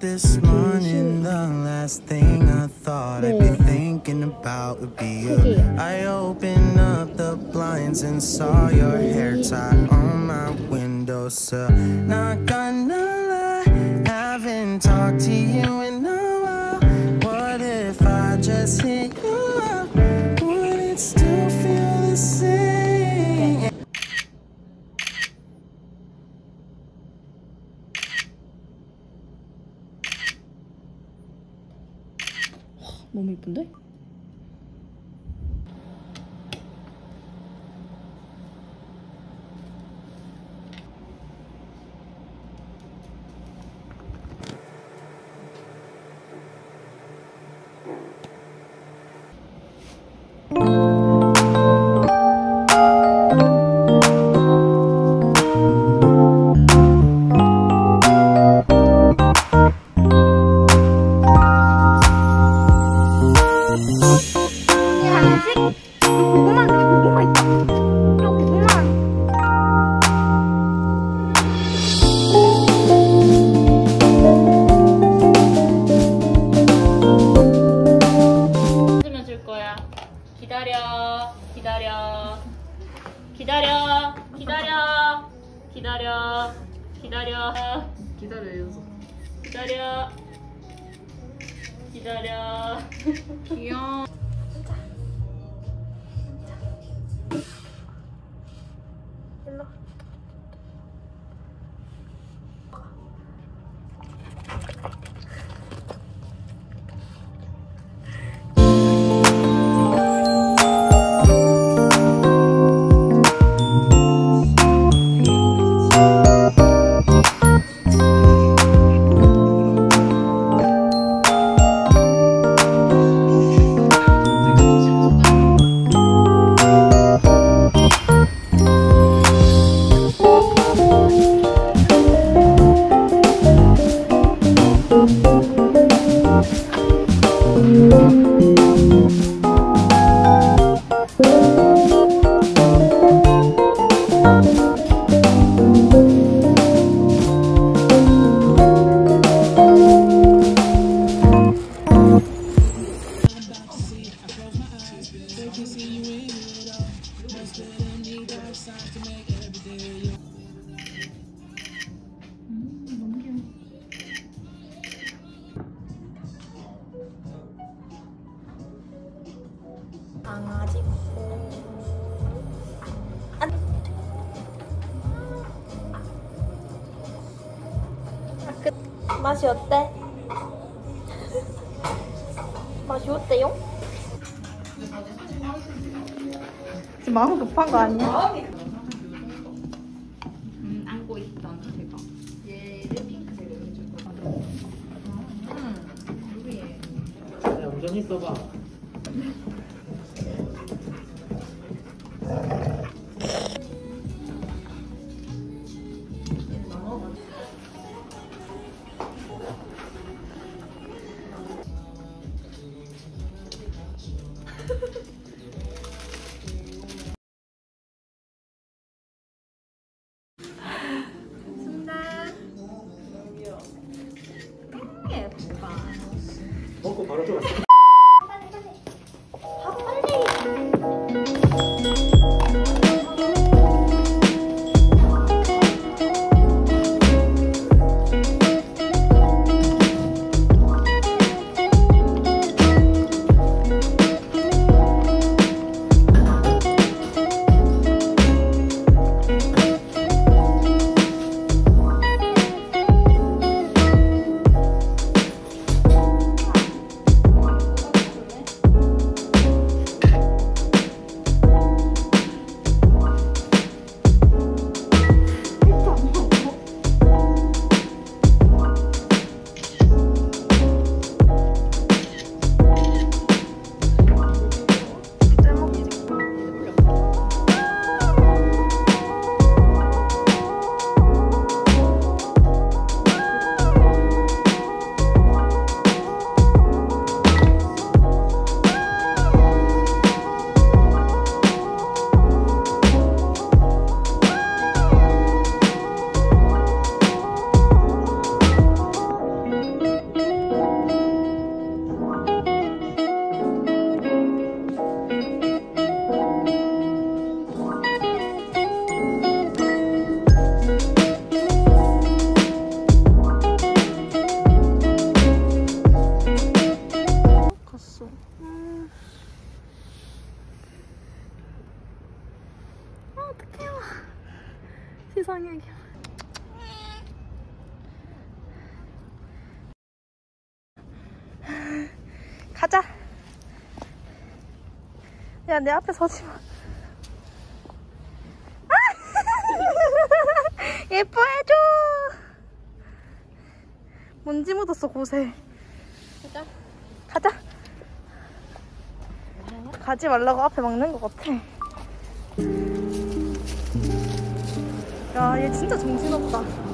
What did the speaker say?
up this morning, the last thing I thought I'd be thinking about would be you. I opened up the blinds and saw your hair tie on my window windowsill. Not gonna lie, haven't talked to you 너무 예쁜데? 기다려요. 기다려, 기다려. 귀여워. 맛이 어때? 맛이 어때요? 지금 마음 급한 거 아니야? 음, 안고 있던 제가. 얘를 핑크색으로 해줄. 음, 운전히 써봐. 먹고 바로 들어가. 세상에. 가자. 야, 내 앞에 서지 마. 아! 예뻐해줘. 먼지 묻었어, 곳에. 가자. 가자. 가지 말라고 앞에 막는 것 같아. 야, 얘 진짜 정신없다.